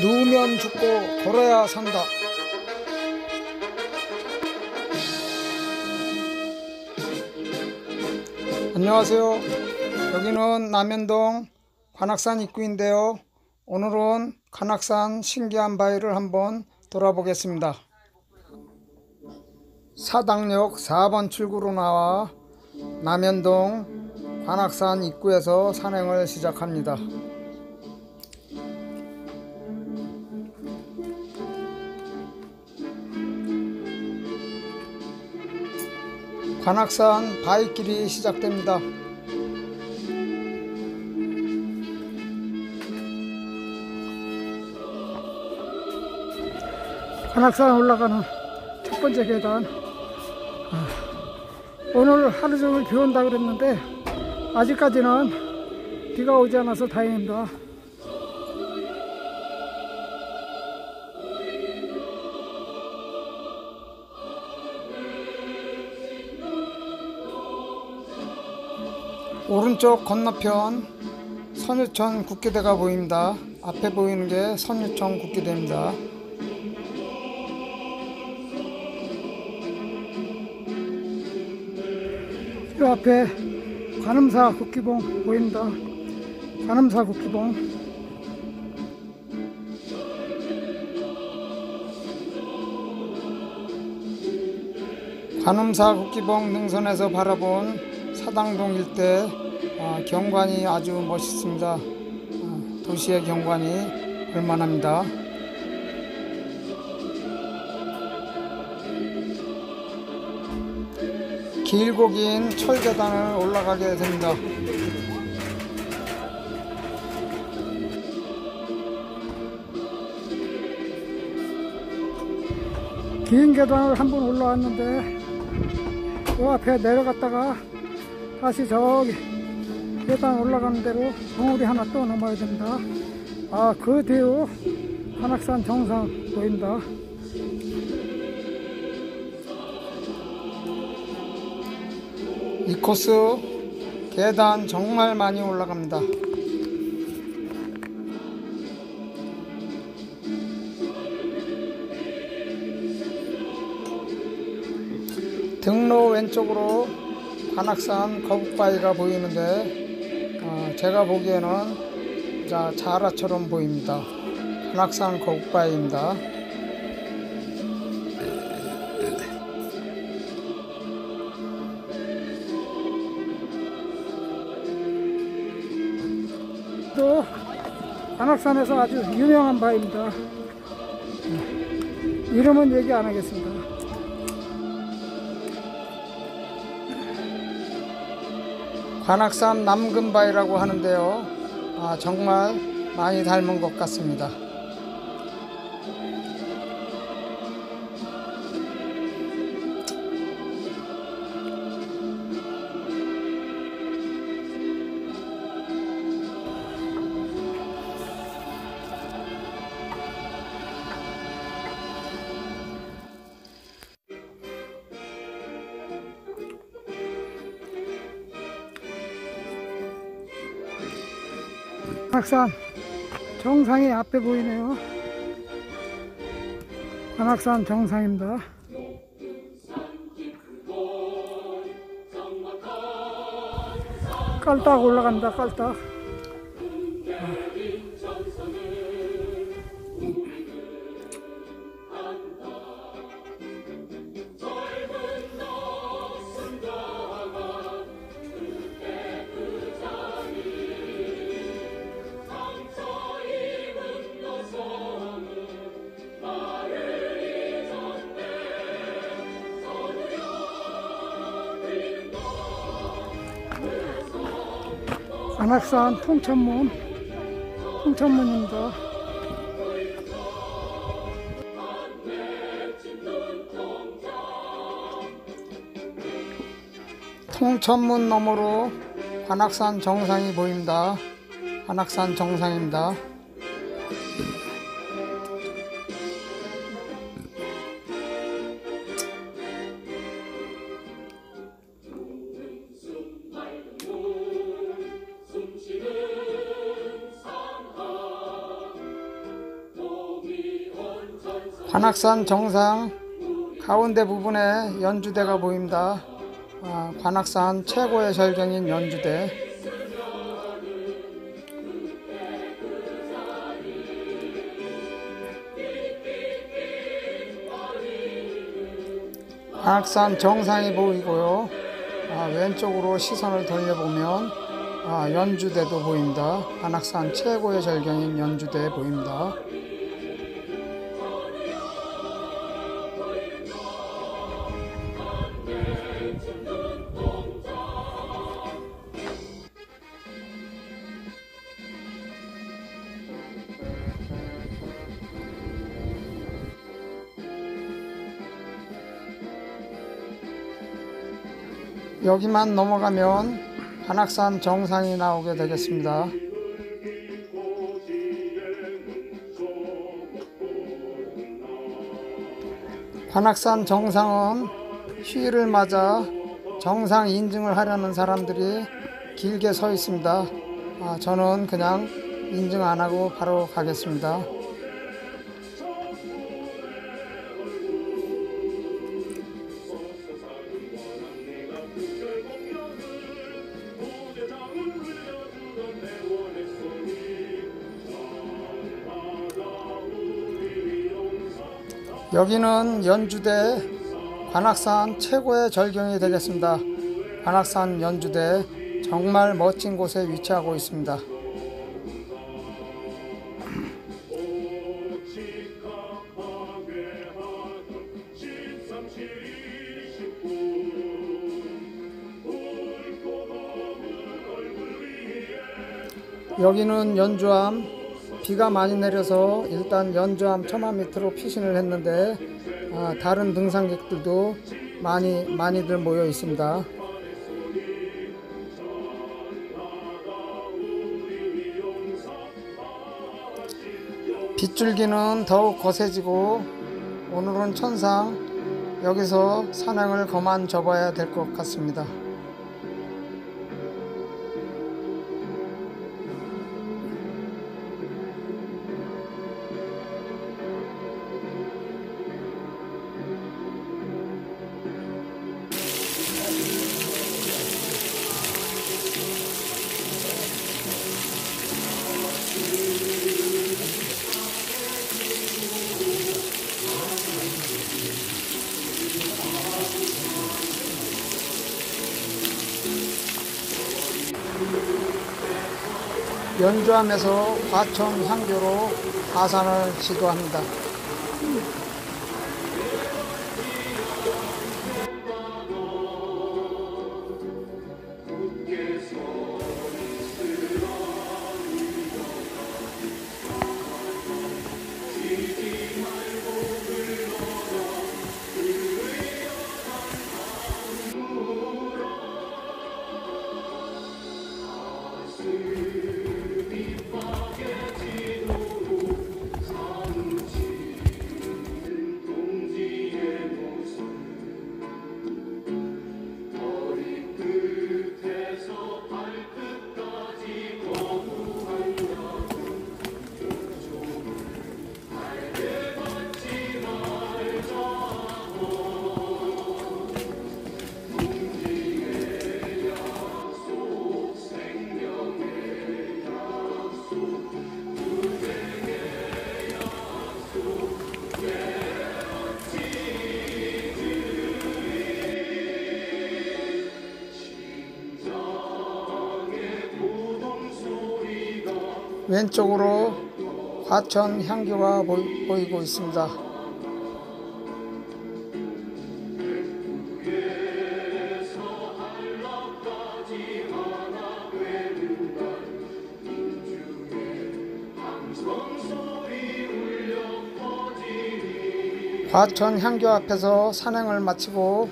누우면 죽고 걸어야 산다. 안녕하세요. 여기는 남현동 관악산 입구인데요. 오늘은 관악산 신기한 바위를 한번 돌아보겠습니다. 사당역 4번 출구로 나와 남현동 관악산 입구에서 산행을 시작합니다. 관악산 바위길이 시작됩니다. 관악산 올라가는 첫 번째 계단. 아, 오늘 하루 종일 비 온다 그랬는데 아직까지는 비가 오지 않아서 다행입니다. 오른쪽 건너편 선유천 국기대가 보입니다. 앞에 보이는 게 선유천 국기대입니다. 이 앞에 관음사 국기봉 보입니다. 관음사 국기봉. 관음사 국기봉 능선에서 바라본 사당동 일대 아, 경관이 아주 멋있습니다. 아, 도시의 경관이 볼만합니다. 길고 긴 철계단을 올라가게 됩니다. 긴 계단을 한번 올라왔는데 그 앞에 내려갔다가 다시 저기 계단 올라가는 대로 덩어리 하나 또 넘어야 됩니다. 아, 그 뒤로 한악산 정상 보입니다. 이 코스 계단 정말 많이 올라갑니다. 등로 왼쪽으로 관악산 거북바위가 보이는데 어, 제가 보기에는 자, 자라처럼 보입니다. 관악산 거북바위입니다. 또 관악산에서 아주 유명한 바위입니다. 이름은 얘기 안 하겠습니다. 관악산 남금바위라고 하는데요. 아, 정말 많이 닮은 것 같습니다. 관악산 정상이 앞에 보이네요. 관악산 정상입니다. 깔딱 올라간다, 깔딱. 관악산 통천문 통천문입니다. 통천문 너머로 관악산 정상이 보입니다. 관악산 정상입니다. 관악산 정상 가운데 부분에 연주대가 보입니다. 아, 관악산 최고의 절경인 연주대. 관악산 정상이 보이고요. 아, 왼쪽으로 시선을 돌려보면 아, 연주대도 보입니다. 관악산 최고의 절경인 연주대 보입니다. 여기만 넘어가면 관악산 정상이 나오게 되겠습니다. 관악산 정상은 휴일을 맞아 정상 인증을 하려는 사람들이 길게 서 있습니다. 아, 저는 그냥 인증 안 하고 바로 가겠습니다. 여기는 연주대 관악산 최고의 절경이 되겠습니다. 관악산 연주대 정말 멋진 곳에 위치하고 있습니다. 여기는 연주암 비가 많이 내려서 일단 연주암 처마 밑으로 피신을 했는데 아, 다른 등산객들도 많이 많이들 모여 있습니다. 빗줄기는 더욱 거세지고 오늘은 천상 여기서 산행을 그만 접어야 될 것 같습니다. 연주함에서 과천 향교로 하산을 시도합니다. 왼쪽으로 과천 향교가 보이, 보이고 있습니다. 과천 향교 앞에서 산행을 마치고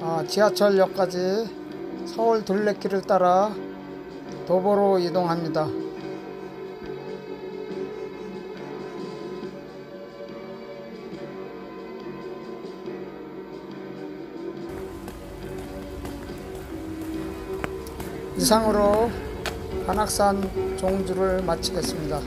아, 지하철역까지 서울 둘레길을 따라 도보로 이동합니다. 이상으로 관악산 종주를 마치겠습니다.